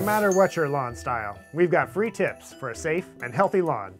No matter what your lawn style, we've got free tips for a safe and healthy lawn.